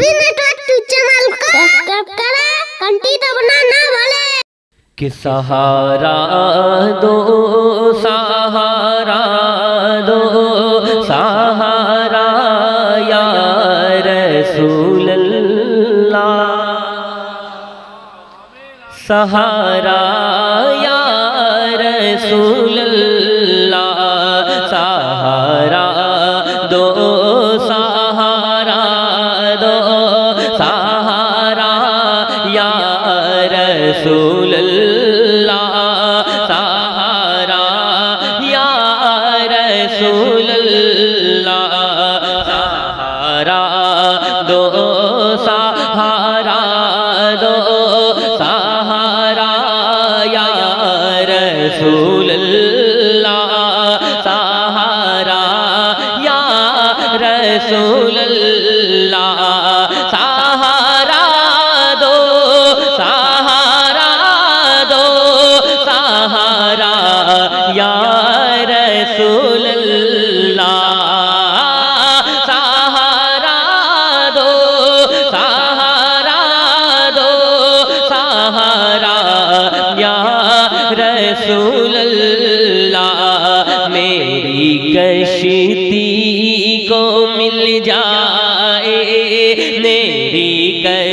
UV network two channel को subscribe करें घंटी दबना ना भूलें कि सहारा दो सहारा दो, सहारा या रसूल अल्लाह सहारा या रसूल अल्लाह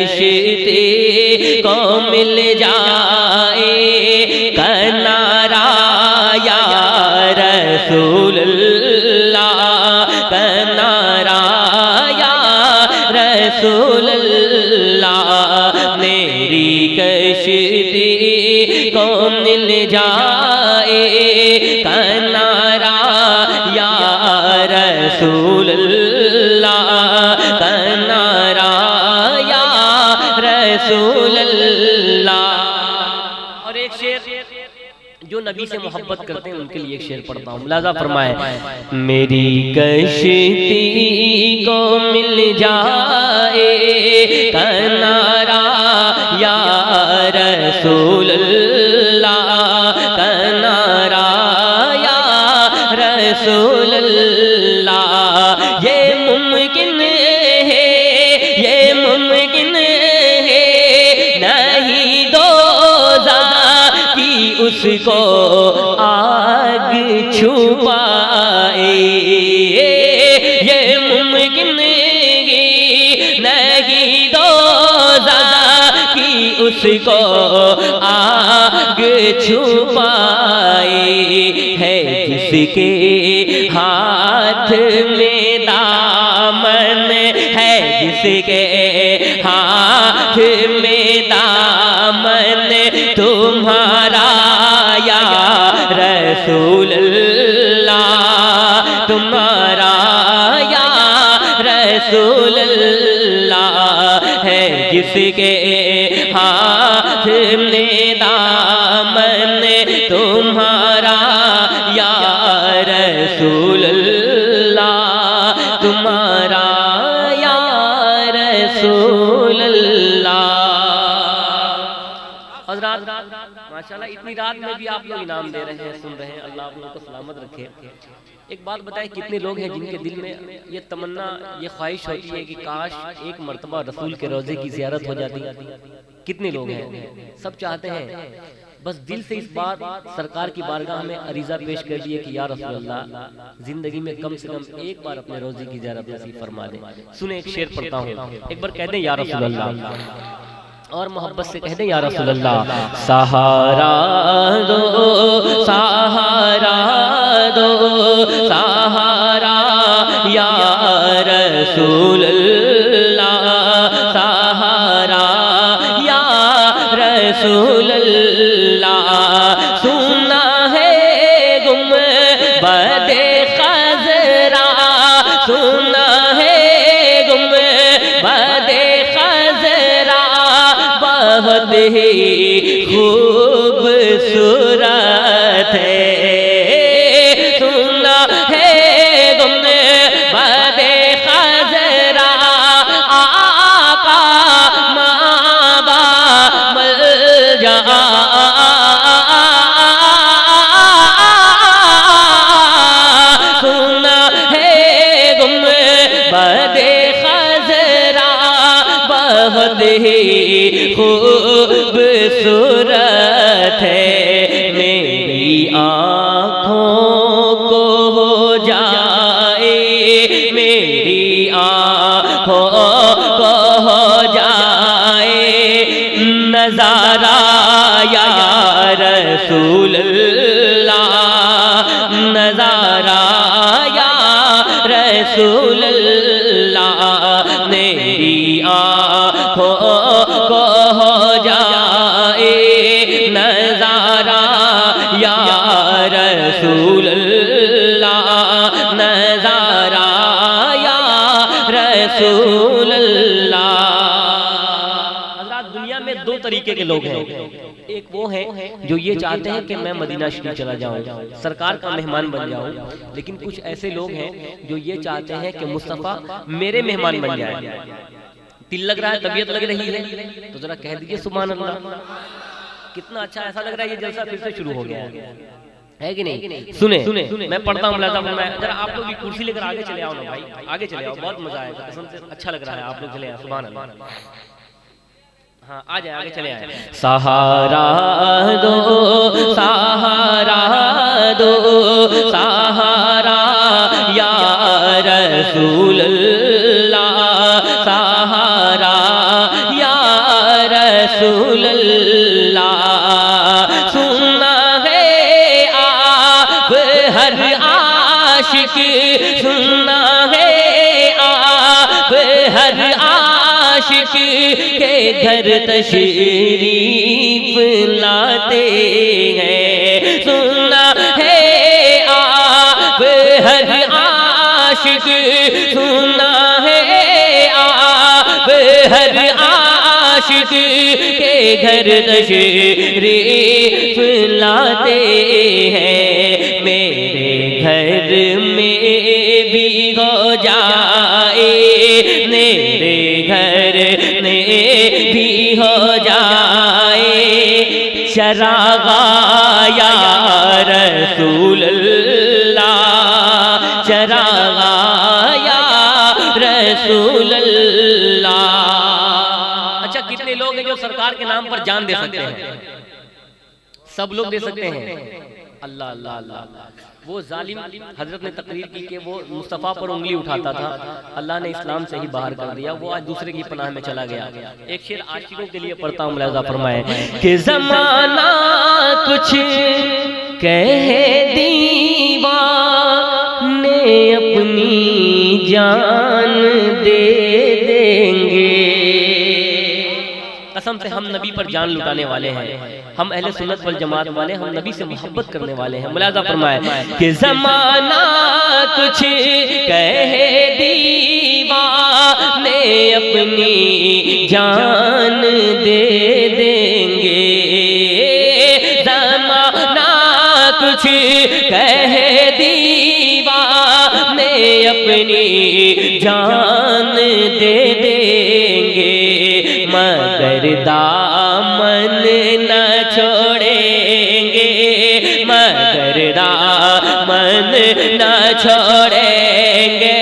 कश्ती को मिल जाए। कनारा या रसूल। रसूल अल्लाह और एक शेर जो नबी से मोहब्बत करते हैं, उनके लिए एक शेर पढ़ता हूँ। मुलाजा फरमाए, मेरी कश्ती को मिल जाए कनारा उसको आग छुपाए ये मुमकिन नहीं दो की उसको आग छुपाए है जिसके हाथ में दामन है, जिसके हाथ में दामन। तुम्हारा रसूल हजरात, माशाल्लाह, इतनी रात में भी आप लोग इनाम दे रहे हैं, सुन रहे हैं, अल्लाह आप लोगों को सलामत रखे। एक बात बताएँ, कितने लोग हैं जिनके दिल में ये तमन्ना, ये ख्वाहिश होती है कि काश एक मर्तबा रसूल के रोज़े की जियारत हो जाती। कितने लोग हैं? सब चाहते हैं। बस दिल से इस बार सरकार की बारगाह में अरीजा पेश कर दिए कि या रसूल अल्लाह ज़िंदगी में कम से कम एक बार अपने रोज़े की जियारत नसीब फरमा दे। सुने, एक शेर पढ़ता हूँ। एक बार कह दें, या रसूल अल्लाह और मोहब्बत से कह दे, या रसूल अल्लाह सहारा दो सहारा दो, सहारा, या रसूल खूबसूरत है। सुना है तुमने बदे खजरा, आका माँ बाप जा। सुना है गुम बदे खजरा, बहुत ही खूबसूरत नज़ारा रसूल नज़ारा रसूल दुनिया में दो तरीके के लोग हैं। एक वो है जो ये चाहते हैं कि मैं मदीना शरीफ चला जाऊँ, सरकार का मेहमान बन जाऊँ, लेकिन कुछ ऐसे लोग हैं जो ये चाहते हैं कि मुस्तफ़ा मेरे मेहमान बन जाए। दिल लग रहा है, तबीयत लग रही है तो जरा कह दीजिए सुबह अल्लाह कितना अच्छा ऐसा लग रहा है ये जलसा फिर से शुरू हो गया है। है कि नहीं? सुने सुने मैं पढ़ता हूँ जरा आप लोग भी कुर्सी लेकर आगे चले आओ ना भाई। आगे चले आओ बहुत मज़ा आएगा कसम से अच्छा लग रहा है आप लोग चले आओ सुबह हाँ आ जाए आगे चले आए। सहारा दो सहारा दो सहारा या रसूल आशिक सुना है आप हर आशिक के घर तशरीफ़ लाते हैं। सुनना है आप हर आशिक सुना है आप हर आशिक के घर तशरीफ़ लाते हैं। मेरे घर चरागा या रसूल अल्लाह चरागा या रसूल अल्लाह अच्छा कितने लोग हैं जो सरकार के नाम पर जान दे सकते हैं? सब लोग दे सकते हैं। अल्लाह अल्लाह अल्लाह वो जालिम हज़रत ने तकरीर की कि वो मुस्तफ़ा पर उंगली उठाता था। अल्लाह ने इस्लाम से ही बाहर कर दिया। वो आज दूसरे की पनाह में चला गया। एक शेर आशिकों के लिए पढ़ता हूँ मुलाजा फरमाए, कि जमाना कुछ कह दीवा ने अपनी जान दे। कसम से हम नबी पर जान लुटाने वाले हैं। हम अहले सुन्नत वल जमात वाले, हम नबी से मोहब्बत करने वाले हैं। मुलाजा फरमाए, कि जमाना कुछ कह दीवा ने अपनी जान दे देंगे। जमाना कुछ कह दीवा ने अपनी जान दे देंगे। दामन न छोड़ेंगे मगर दामन न छोड़ेंगे।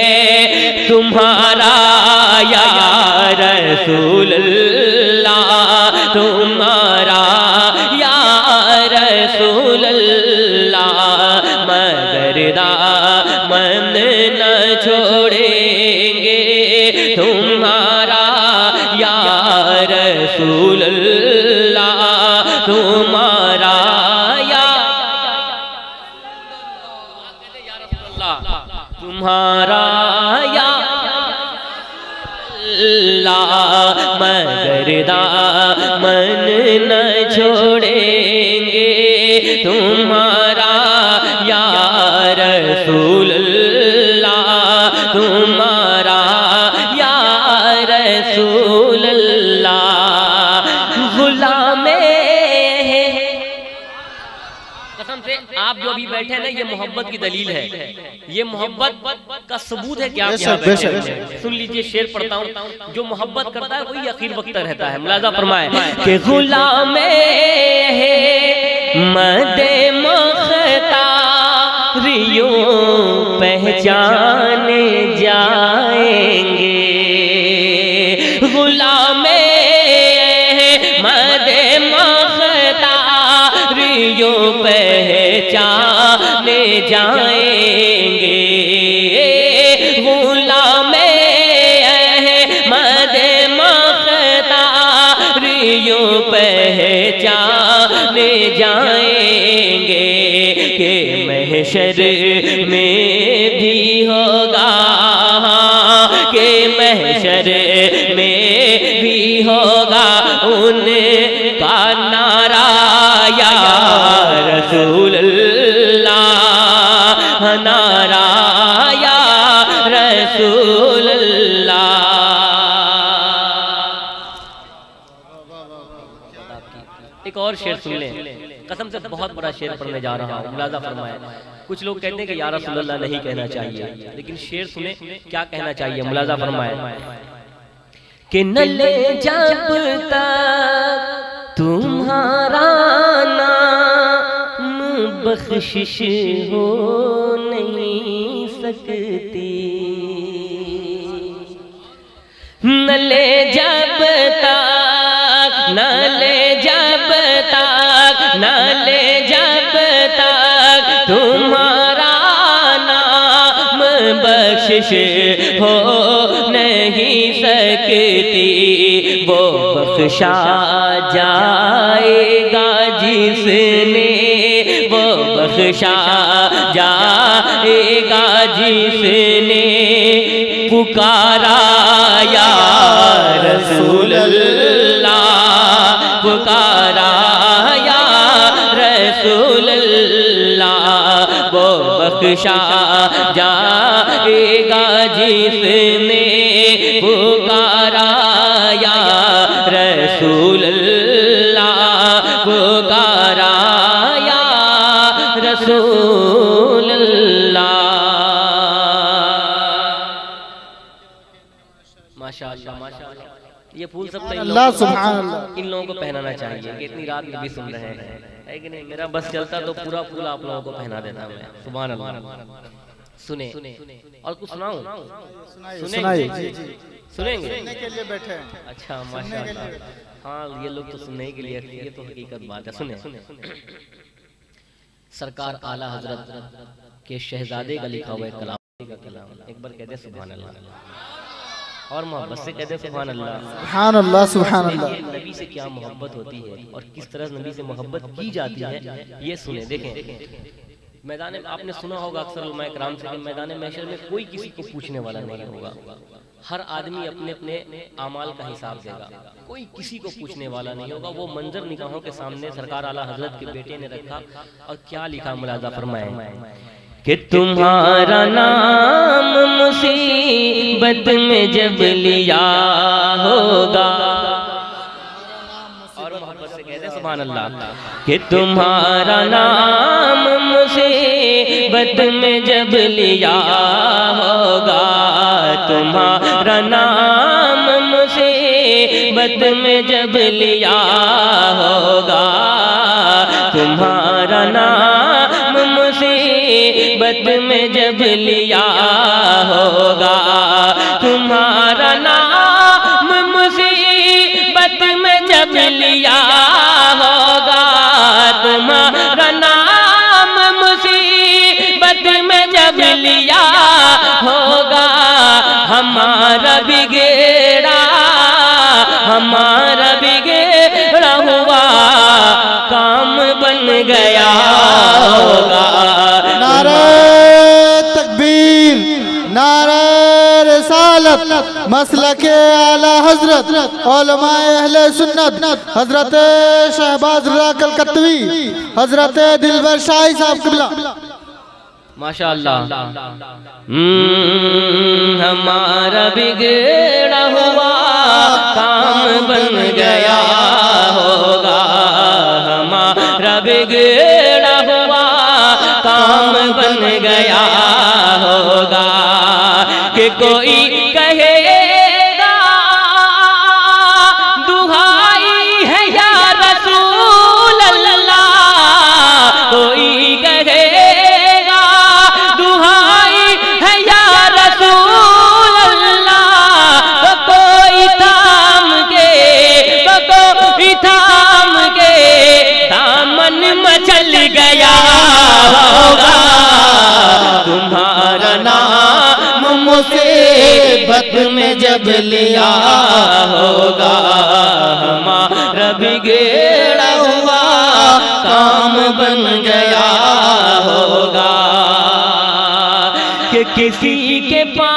तुम्हारा या रसूल तुम्हारा या अल्लाह मन न छोड़ेंगे। तुम्हारा मोहब्बत की दलील है। ये मोहब्बत का सबूत है कि आप यहाँ बैठे हैं। सुन लीजिए शेर पढ़ता हूँ। जो मोहब्बत करता है वही आखिर वक्त रहता है। मुलाजा फरमाए कि गुलामे मदे मुख्तारियों पहचाने जाएँगे। गुलामे मखतारियों पहचाने जाएँगे। गुलाम मद मखतारियों पहचान जाएँगे के महशर और शेर सुन लें। कसम से बहुत बड़ा शेर पढ़ने जा रहा हूँ मुलाजा फरमाया। कुछ लोग कहते हैं कि या रसूल अल्लाह नहीं कहना चाहिए लेकिन शेर सुने क्या कहना चाहिए मुलाजा फरमाया। कि न ले जब तक तुम्हारा नाम बख्शिश हो नहीं सकती। न ले जब तक न ले बख्शिश हो नहीं सकती। वो बख्शा जाएगा जिसने वो बख्शा जाएगा जिसने पुकारा या रसूल अल्लाह पुकारा या रसूल अल्लाह वो बख्शा ये फूल सब तो इन अल्लाह लोगों को- सुभान इन लोगों को पहनाना चाहिए कि इतनी रात में भी सुन रहे हैं। है कि नहीं? मेरा बस चलता तो पूरा पूरा आप लोगों को पहना देता मैं। सुभान अल्लाह सुने। और कुछ सुनाऊं? सुनाइए सुनेंगे? सुनने के लिए बैठे हैं। अच्छा माशाअल्लाह हाँ। ये लोग तो सुनने के लिए ये तो हकीकत बात है। सुने। सरकार आला हज़रत के शहजादे का लिखा हुआ कलाम का कलाम। एक बार कहते सुभान अल्लाह और मोहब्बत से कहते सुभान अल्लाह सुभान अल्लाह सुभान अल्लाह नबी से क्या मोहब्बत होती है और किस तरह नबी से मोहब्बत की जाती है ये सुने देखें। मैदान में आपने सुना होगा अक्सर कराम से कि मैदान महशर में कोई किसी को पूछने वाला नहीं होगा। हर आदमी अपने अपने अमाल का हिसाब देगा। कोई किसी को पूछने वाला नहीं होगा। वो मंजर निगाहों के सामने सरकार आला हज़रत के बेटे ने रखा और क्या लिखा मुलाजा फरमाए। कि तुम्हारा नाम मुसीबत में जब लिया होगा। और अल्लाह कि तुम्हारा नाम मुसीबत में जब लिया होगा। तुम्हारा नाम मुसीबत में जब लिया होगा। तुम्हारा नाम मुसीबत में जब लिया होगा। तुम्हारा नाम मुसीबत में जब लिया होगा। तुम्हारा नाम मुसीबत में जब लिया होगा। हमारा बिगड़ा हमारा बिगड़ा हुआ, काम बन गया होगा। रसालत मसल के आला हज़रत अहले सुन्नत हज़रत शहबाज कलकत्वी हज़रत दिलबर शाही साहब किबला। माशाअल्लाह हम्म, हमारा बिगड़ा हुआ काम बन गया होगा। हमारा बिगड़ा हुआ काम बन गया होगा। कि कोई गीबत में जब लिया होगा, हमारा बिगेड़ा हुआ काम बन गया होगा। कि किसी के पास